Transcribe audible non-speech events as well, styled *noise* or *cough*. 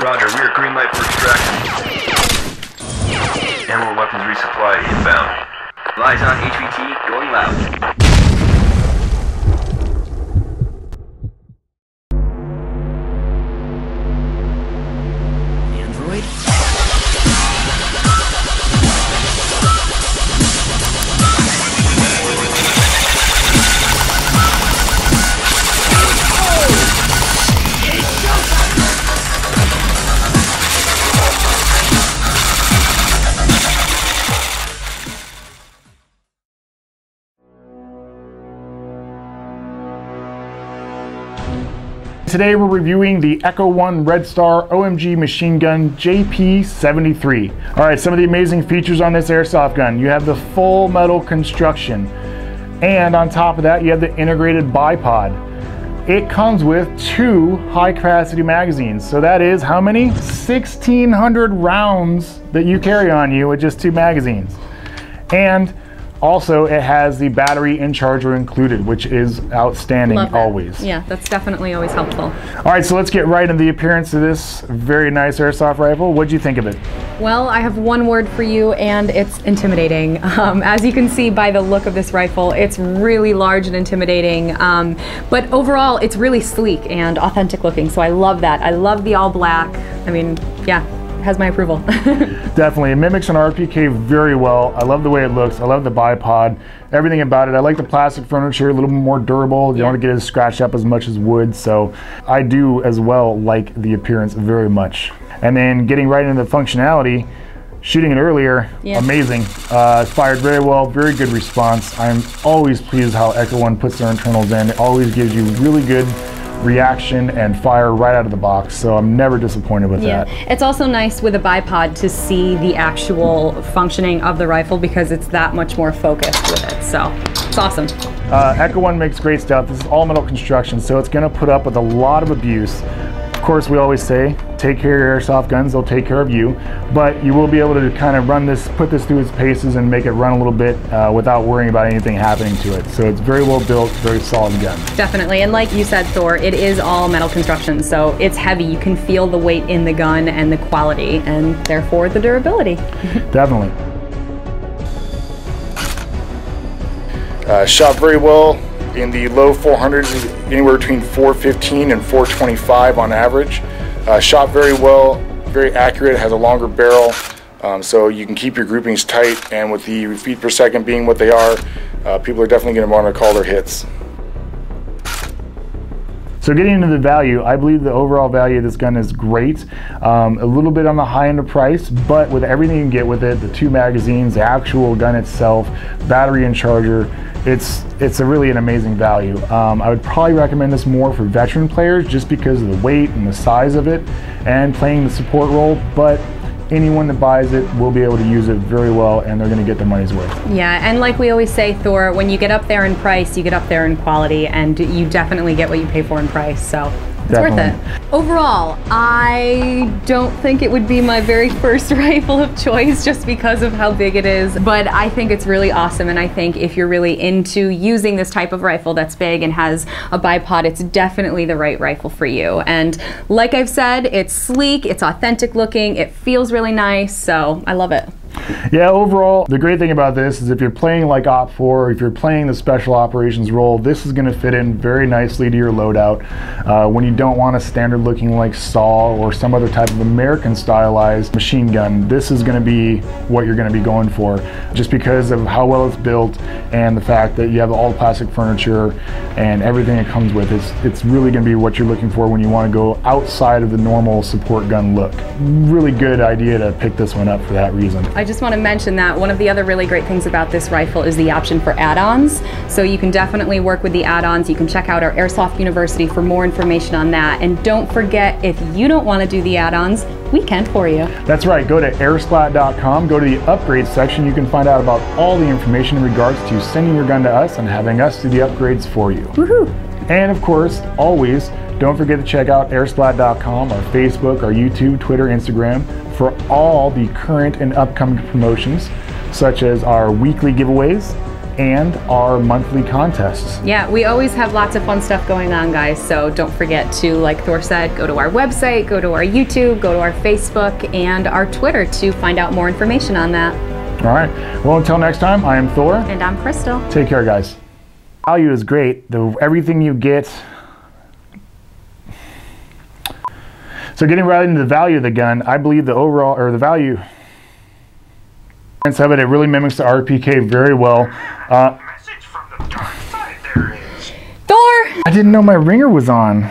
Roger, we are green light for extraction. Ammo weapons resupply inbound. Lies on HVT, going loud. Today we're reviewing the Echo One Red Star OMG machine gun JP73. All right, some of the amazing features on this airsoft gun. You have the full metal construction. And on top of that, you have the integrated bipod. It comes with two high capacity magazines. So that is how many? 1600 rounds that you carry on you with just two magazines. And also, it has the battery and charger included, which is outstanding always. Yeah, that's definitely always helpful. All right, so let's get right into the appearance of this very nice airsoft rifle. What'd you think of it? Well, I have one word for you, and it's intimidating. *laughs* Um, as you can see by the look of this rifle, it's really large and intimidating. Um, but overall, it's really sleek and authentic looking. So I love that. I love the all black. I mean, yeah, has my approval. *laughs* Definitely, it mimics an RPK very well. I love the way it looks. I love the bipod, everything about it. I like the plastic furniture, a little bit more durable. You don't want to get it scratched up as much as wood. So I do as well like the appearance very much. And then getting right into the functionality, shooting it earlier, Yeah. amazing. Uh, it fired very well, very good response. I'm always pleased how Echo One puts their internals in. It always gives you really good reaction and fire right out of the box. So I'm never disappointed with Yeah, that. it's also nice with a bipod to see the actual functioning of the rifle because it's that much more focused with it. So it's awesome. Uh, Echo One makes great stuff. This is all metal construction, so it's going to put up with a lot of abuse. Of course, we always say, take care of your airsoft guns, they'll take care of you. But you will be able to kind of run this, put this through its paces and make it run a little bit uh, without worrying about anything happening to it. So it's very well built, very solid gun. Definitely. And like you said, Thor, it is all metal construction. So it's heavy. You can feel the weight in the gun and the quality, and therefore the durability. *laughs* Definitely. Uh, shot very well in the low 400s, anywhere between 415 and 425 on average. Uh, shot very well, very accurate, has a longer barrel, um, so you can keep your groupings tight. And with the feet per second being what they are, uh, people are definitely going to want to call their hits. So getting into the value, I believe the overall value of this gun is great. Um, a little bit on the high end of price, but with everything you can get with it, the two magazines, the actual gun itself, battery and charger, it's it's a really an amazing value. Um, I would probably recommend this more for veteran players just because of the weight and the size of it and playing the support role, but anyone that buys it will be able to use it very well and they're going to get their money's worth. Yeah, and like we always say, Thor, when you get up there in price, you get up there in quality, and you definitely get what you pay for in price. So it's worth it. Overall, I don't think it would be my very *laughs* first rifle of choice just because of how big it is, but I think it's really awesome. And I think if you're really into using this type of rifle that's big and has a bipod, it's definitely the right rifle for you. And like I've said, it's sleek, it's authentic looking, it feels really nice, so I love it. Yeah, overall, the great thing about this is if you're playing like OPFOR, if you're playing the special operations role, this is going to fit in very nicely to your loadout. Uh, when you don't want a standard looking like SAW or some other type of American stylized machine gun, this is going to be what you're going to be going for just because of how well it's built and the fact that you have all plastic furniture and everything it comes with. It's, it's really going to be what you're looking for when you want to go outside of the normal support gun look. Really good idea to pick this one up for that reason. I just want to mention that one of the other really great things about this rifle is the option for add-ons. So you can definitely work with the add-ons. You can check out our Airsoft University for more information on that. And don't forget, if you don't want to do the add-ons, we can for you. That's right, go to airsplat.com, go to the upgrade section. You can find out about all the information in regards to sending your gun to us and having us do the upgrades for you. Woohoo! And of course, always don't forget to check out airsplat.com, our Facebook, our YouTube, Twitter, Instagram for all the current and upcoming promotions, such as our weekly giveaways and our monthly contests. Yeah, we always have lots of fun stuff going on, guys. So don't forget to, like Thor said, go to our website, go to our YouTube, go to our Facebook, and our Twitter to find out more information on that. All right. Well, until next time, I am Thor. And I'm Crystal. Take care, guys. Value is great. The everything you get. So getting right into the value of the gun, I believe the overall or the value of it, it really mimics the RPK very well. Uh, Message from the dark side there is. Thor! I didn't know my ringer was on.